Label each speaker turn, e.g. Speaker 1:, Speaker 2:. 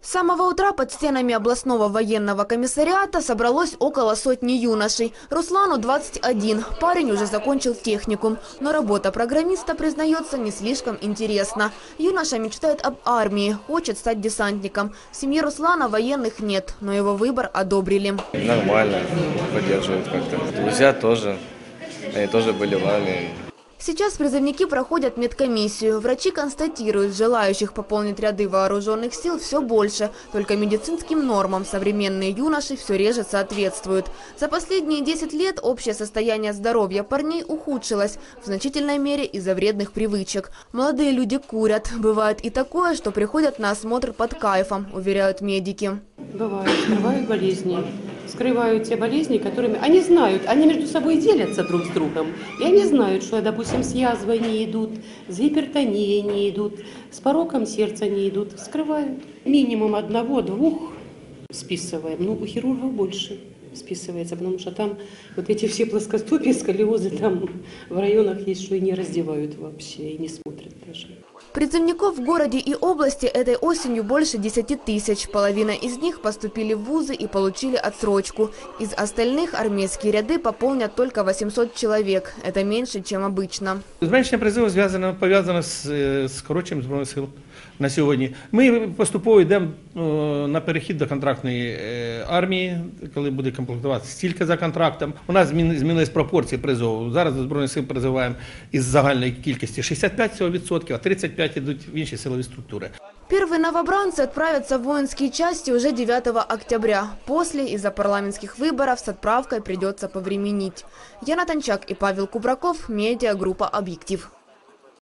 Speaker 1: С самого утра под стенами областного военного комиссариата собралось около сотни юношей. Руслану 21. Парень уже закончил техникум. Но работа программиста, признается, не слишком интересна. Юноша мечтает об армии, хочет стать десантником. В семье Руслана военных нет, но его выбор одобрили.
Speaker 2: Нормально, поддерживают как-то. Друзья тоже, они тоже были в армии.
Speaker 1: Сейчас призывники проходят медкомиссию. Врачи констатируют, желающих пополнить ряды вооруженных сил все больше. Только медицинским нормам современные юноши все реже соответствуют. За последние 10 лет общее состояние здоровья парней ухудшилось, в значительной мере из-за вредных привычек. Молодые люди курят. Бывает и такое, что приходят на осмотр под кайфом, уверяют медики.
Speaker 3: Бывает, скрывают болезни. Скрывают те болезни, которыми они знают, они между собой делятся друг с другом. И они знают, что, допустим, с язвой не идут, с гипертонией не идут, с пороком сердца не идут. Скрывают. Минимум одного-двух списываем. Ну, у хирургов больше списывается, потому что там вот эти все плоскостопия, сколиозы там в районах есть, что и не раздевают вообще, и не смотрят.
Speaker 1: Призывников в городе и области этой осенью больше 10 тысяч. Половина из них поступили в вузы и получили отсрочку. Из остальных армейские ряды пополнят только 800 человек. Это меньше, чем обычно.
Speaker 4: Зменшення призиву зв'язано пов'язано з е, скороченням збройних сил на сьогодні. Ми поступово йдемо е, на перехід до контрактної е, армії, коли буде комплектуватися стільки за контрактом. У нас зміни- змінились пропорції призову. Зараз до збройних сил призиваємо із загальної кількості 65%, а 35% йдуть в інші силові структури.
Speaker 1: Первые новобранцы отправятся в воинские части уже 9 октября. После, из-за парламентских выборов, с отправкой придется повременить. Яна Танчак и Павел Кубраков, медиагруппа «Объектив».